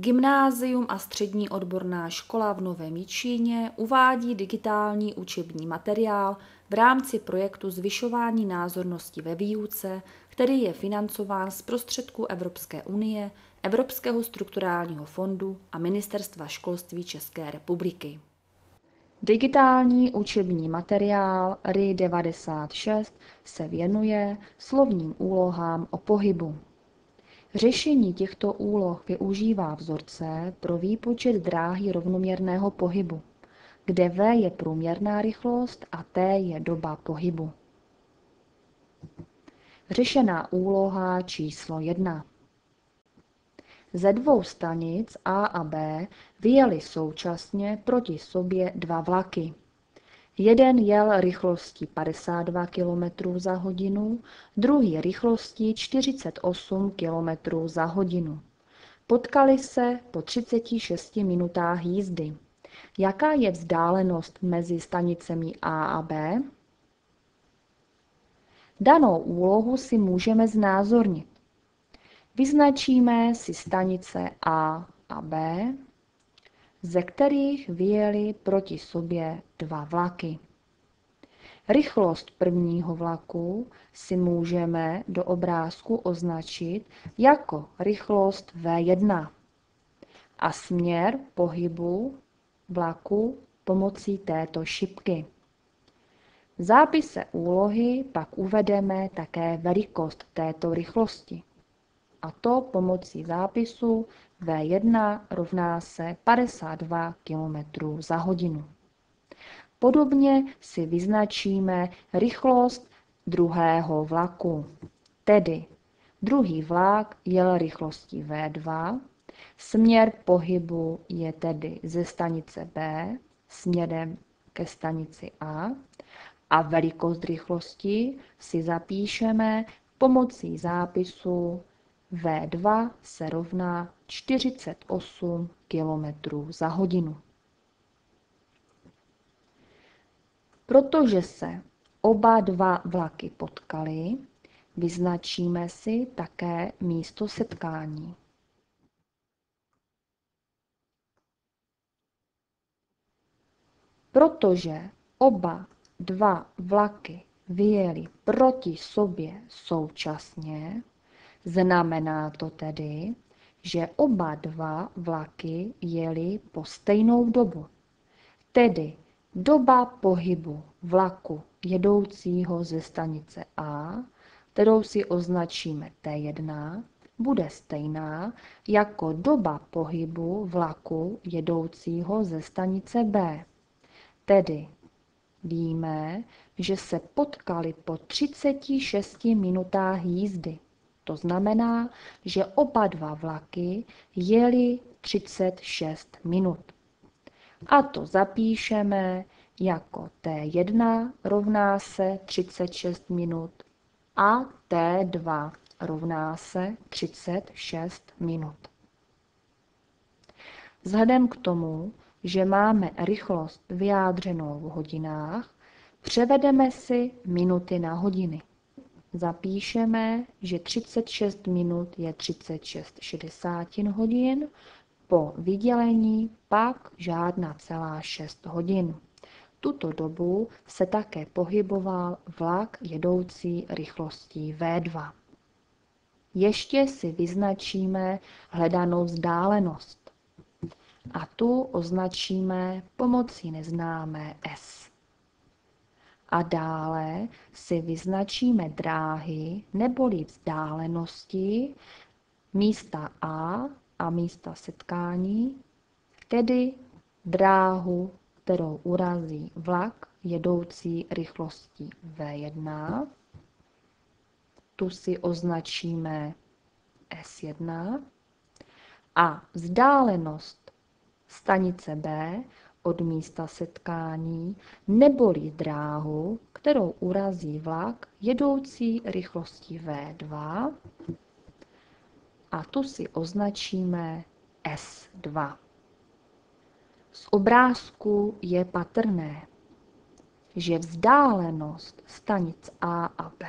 Gymnázium a střední odborná škola v Novém Jičíně uvádí digitální učební materiál v rámci projektu Zvyšování názornosti ve výuce, který je financován z prostředků Evropské unie, Evropského strukturálního fondu a Ministerstva školství České republiky. Digitální učební materiál RI 96 se věnuje slovním úlohám o pohybu. Řešení těchto úloh využívá vzorce pro výpočet dráhy rovnoměrného pohybu, kde v je průměrná rychlost a t je doba pohybu. Řešená úloha číslo 1. Ze dvou stanic A a B vyjeli současně proti sobě dva vlaky. Jeden jel rychlostí 52 km za hodinu, druhý rychlostí 48 km za hodinu. Potkali se po 36 minutách jízdy. Jaká je vzdálenost mezi stanicemi A a B? Danou úlohu si můžeme znázornit. Vyznačíme si stanice A a B ze kterých vyjeli proti sobě dva vlaky. Rychlost prvního vlaku si můžeme do obrázku označit jako rychlost V1 a směr pohybu vlaku pomocí této šipky. V zápise úlohy pak uvedeme také velikost této rychlosti a to pomocí zápisu V1 rovná se 52 km za hodinu. Podobně si vyznačíme rychlost druhého vlaku, tedy druhý vlak jel rychlostí V2, směr pohybu je tedy ze stanice B směrem ke stanici A a velikost rychlosti si zapíšeme pomocí zápisu V2 se rovná 48 km za hodinu. Protože se oba dva vlaky potkaly, vyznačíme si také místo setkání. Protože oba dva vlaky vyjeli proti sobě současně, Znamená to tedy, že oba dva vlaky jeli po stejnou dobu. Tedy doba pohybu vlaku jedoucího ze stanice A, kterou si označíme T1, bude stejná jako doba pohybu vlaku jedoucího ze stanice B. Tedy víme, že se potkali po 36 minutách jízdy. To znamená, že oba dva vlaky jeli 36 minut. A to zapíšeme jako T1 rovná se 36 minut a T2 rovná se 36 minut. Vzhledem k tomu, že máme rychlost vyjádřenou v hodinách, převedeme si minuty na hodiny zapíšeme, že 36 minut je 36 šedesátin hodin, po vydělení pak žádná celá 6 hodin. Tuto dobu se také pohyboval vlak jedoucí rychlostí V2. Ještě si vyznačíme hledanou vzdálenost a tu označíme pomocí neznámé S a dále si vyznačíme dráhy neboli vzdálenosti místa A a místa setkání, tedy dráhu, kterou urazí vlak jedoucí rychlostí V1. Tu si označíme S1 a vzdálenost stanice B od místa setkání neboli dráhu, kterou urazí vlak jedoucí rychlostí V2 a tu si označíme S2. Z obrázku je patrné, že vzdálenost stanic A a B,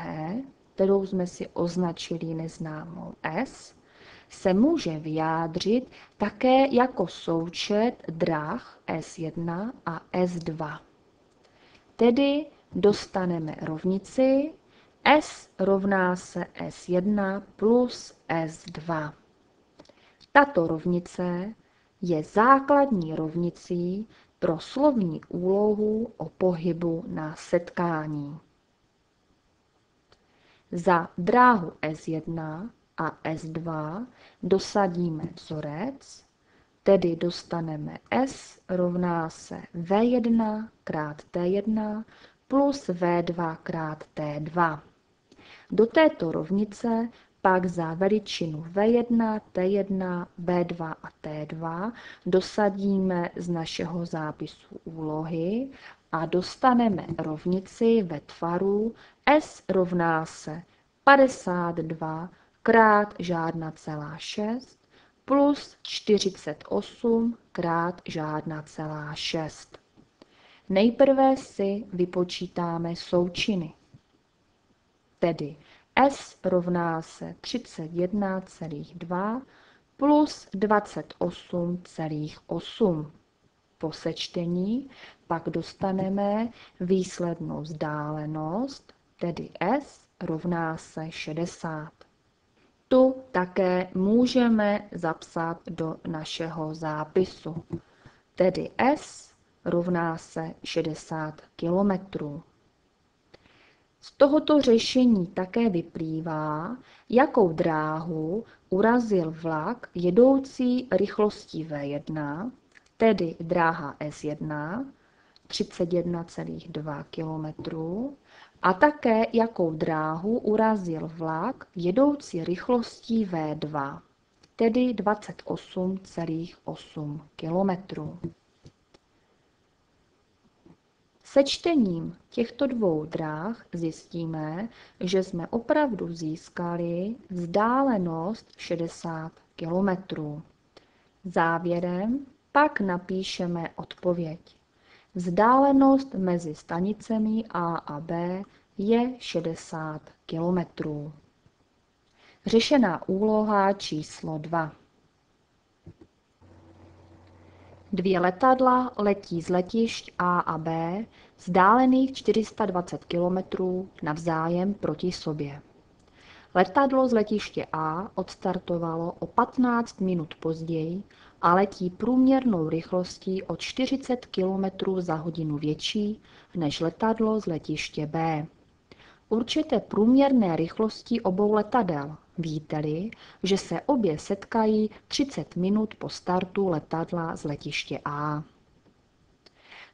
kterou jsme si označili neznámou S, se může vyjádřit také jako součet drah S1 a S2. Tedy dostaneme rovnici S rovná se S1 plus S2. Tato rovnice je základní rovnicí pro slovní úlohu o pohybu na setkání. Za dráhu S1 a S2 dosadíme vzorec, tedy dostaneme S rovná se V1 krát T1 plus V2 krát T2. Do této rovnice pak za veličinu V1, T1, B2 a T2 dosadíme z našeho zápisu úlohy a dostaneme rovnici ve tvaru S rovná se 52 krát žádná celá 6 plus 48 krát žádná celá 6. Nejprve si vypočítáme součiny, tedy S rovná se 31,2 plus 28,8. Po sečtení pak dostaneme výslednou vzdálenost, tedy S rovná se 60. Tu také můžeme zapsat do našeho zápisu, tedy S rovná se 60 kilometrů. Z tohoto řešení také vyplývá, jakou dráhu urazil vlak jedoucí rychlostí V1, tedy dráha S1, 31,2 km, a také jakou dráhu urazil vlak jedoucí rychlostí V2, tedy 28,8 km. Sečtením těchto dvou dráh zjistíme, že jsme opravdu získali vzdálenost 60 km. Závěrem pak napíšeme odpověď. Vzdálenost mezi stanicemi A a B je 60 km. Řešená úloha číslo 2. Dvě letadla letí z letišť A a B vzdálených 420 km navzájem proti sobě. Letadlo z letiště A odstartovalo o 15 minut později a letí průměrnou rychlostí o 40 km za hodinu větší než letadlo z letiště B. Určité průměrné rychlosti obou letadel. Víte-li, že se obě setkají 30 minut po startu letadla z letiště A.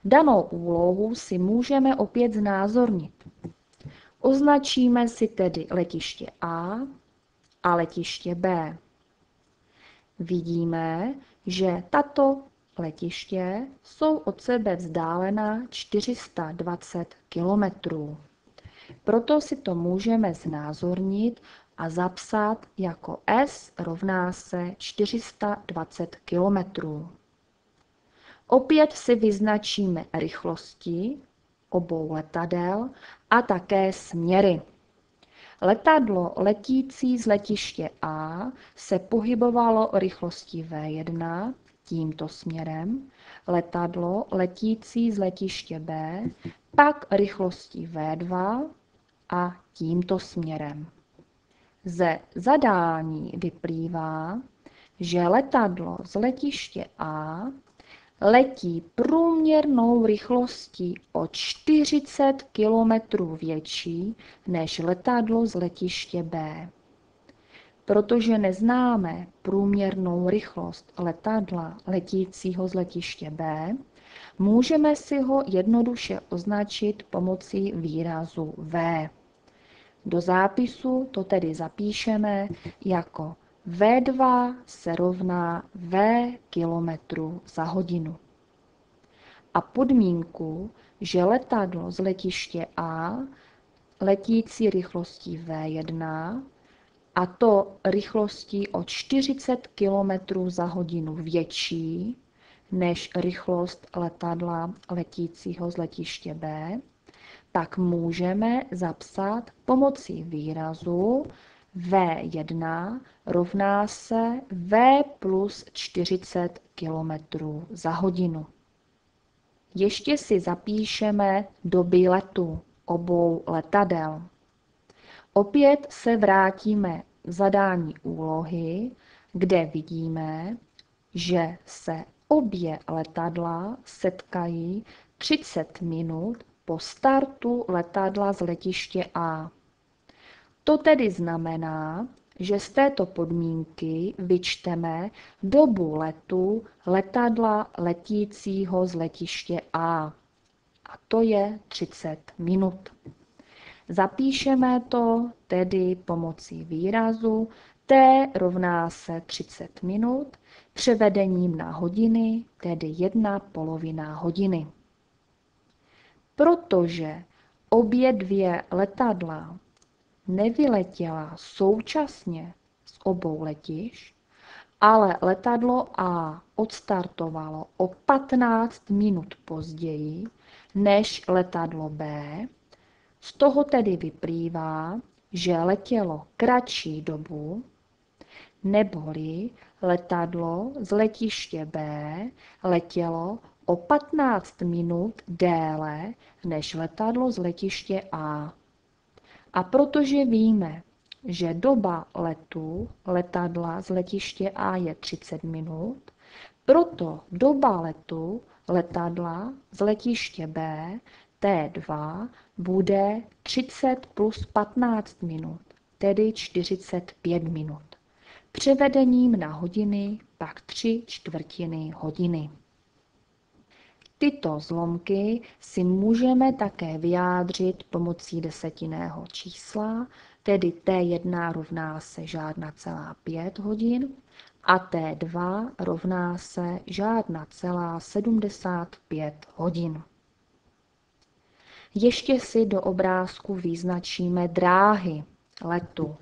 Danou úlohu si můžeme opět znázornit. Označíme si tedy letiště A a letiště B. Vidíme, že tato letiště jsou od sebe vzdálená 420 kilometrů. Proto si to můžeme znázornit a zapsat jako S rovná se 420 km. Opět si vyznačíme rychlosti obou letadel a také směry. Letadlo letící z letiště A se pohybovalo rychlostí V1 tímto směrem, letadlo letící z letiště B pak rychlostí V2 a tímto směrem. Ze zadání vyplývá, že letadlo z letiště A letí průměrnou rychlostí o 40 km větší než letadlo z letiště B. Protože neznáme průměrnou rychlost letadla letícího z letiště B, můžeme si ho jednoduše označit pomocí výrazu V. Do zápisu to tedy zapíšeme jako V2 se rovná V kilometru za hodinu. A podmínku, že letadlo z letiště A letící rychlostí V1 a to rychlostí o 40 km za hodinu větší než rychlost letadla letícího z letiště B, tak můžeme zapsat pomocí výrazu V1 rovná se V plus 40 km za hodinu. Ještě si zapíšeme doby letu obou letadel. Opět se vrátíme k zadání úlohy, kde vidíme, že se obě letadla setkají 30 minut po startu letadla z letiště A. To tedy znamená, že z této podmínky vyčteme dobu letu letadla letícího z letiště A. A to je 30 minut. Zapíšeme to tedy pomocí výrazu t rovná se 30 minut převedením na hodiny, tedy jedna polovina hodiny. Protože obě dvě letadla nevyletěla současně z obou letiš, ale letadlo A odstartovalo o 15 minut později než letadlo B, z toho tedy vyplývá, že letělo kratší dobu, neboli letadlo z letiště B letělo o 15 minut déle než letadlo z letiště A. A protože víme, že doba letu letadla z letiště A je 30 minut, proto doba letu letadla z letiště B T2 bude 30 plus 15 minut, tedy 45 minut. Převedením na hodiny pak 3 čtvrtiny hodiny. Tyto zlomky si můžeme také vyjádřit pomocí desetinného čísla, tedy T1 rovná se žádná celá 5 hodin a T2 rovná se žádná celá 75 hodin. Ještě si do obrázku vyznačíme dráhy letu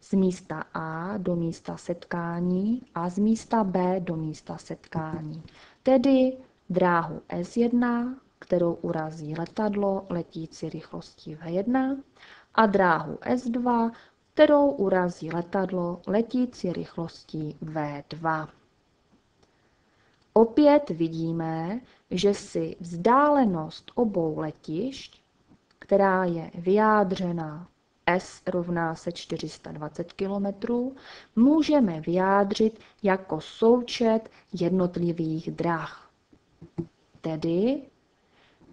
z místa A do místa setkání a z místa B do místa setkání. Tedy dráhu S1, kterou urazí letadlo letící rychlostí V1 a dráhu S2, kterou urazí letadlo letící rychlostí V2. Opět vidíme, že si vzdálenost obou letišť, která je vyjádřena S rovná se 420 km, můžeme vyjádřit jako součet jednotlivých drah. Tedy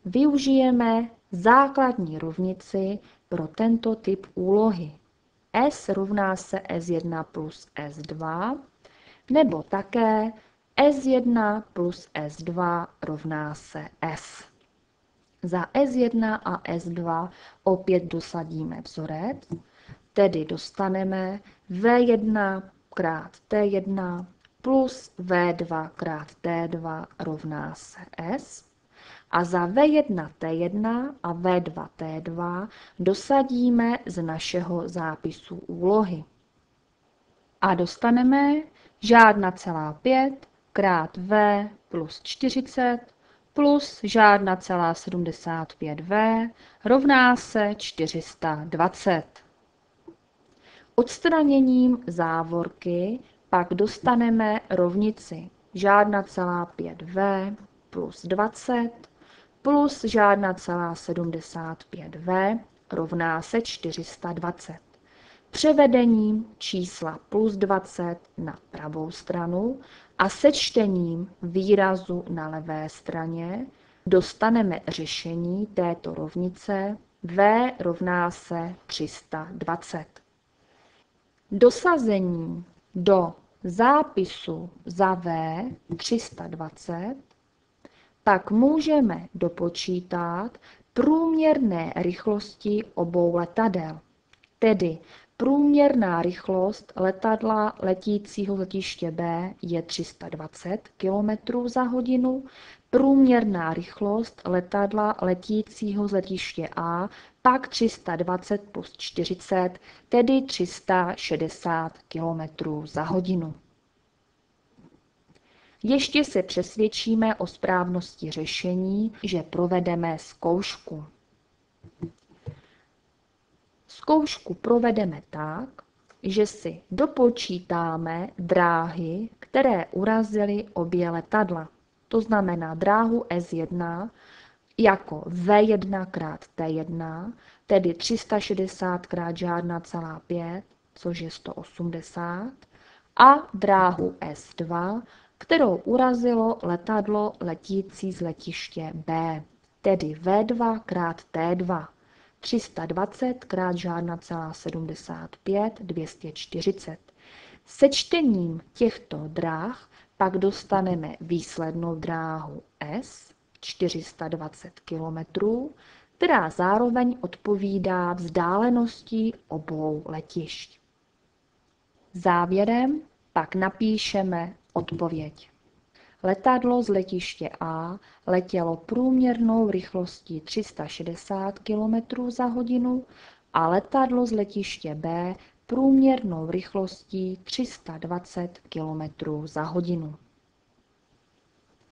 využijeme základní rovnici pro tento typ úlohy. S rovná se S1 plus S2, nebo také S1 plus S2 rovná se S. Za S1 a S2 opět dosadíme vzorec, tedy dostaneme V1 krát T1 plus V2 krát T2 rovná se S. A za V1 T1 a V2 T2 dosadíme z našeho zápisu úlohy. A dostaneme žádná celá 5 krát V plus 40 plus žádná celá 75V rovná se 420. Odstraněním závorky pak dostaneme rovnici žádná celá 5V plus 20 plus žádná celá 75V rovná se 420. Převedením čísla plus 20 na pravou stranu a sečtením výrazu na levé straně dostaneme řešení této rovnice V rovná se 320. Dosazení do zápisu za V 320 pak můžeme dopočítat průměrné rychlosti obou letadel, tedy Průměrná rychlost letadla letícího letiště B je 320 km za hodinu, průměrná rychlost letadla letícího z letiště A pak 320 plus 40, tedy 360 km za hodinu. Ještě se přesvědčíme o správnosti řešení, že provedeme zkoušku. Zkoušku provedeme tak, že si dopočítáme dráhy, které urazily obě letadla. To znamená dráhu S1 jako V1 krát T1, tedy 360 krát žádná celá 5, což je 180, a dráhu S2, kterou urazilo letadlo letící z letiště B, tedy V2 krát T2, 320 krát žádná celá 75, 240. Sečtením těchto dráh pak dostaneme výslednou dráhu S 420 km, která zároveň odpovídá vzdálenosti obou letišť. Závěrem pak napíšeme odpověď. Letadlo z letiště A letělo průměrnou rychlostí 360 km za hodinu a letadlo z letiště B průměrnou rychlostí 320 km za hodinu.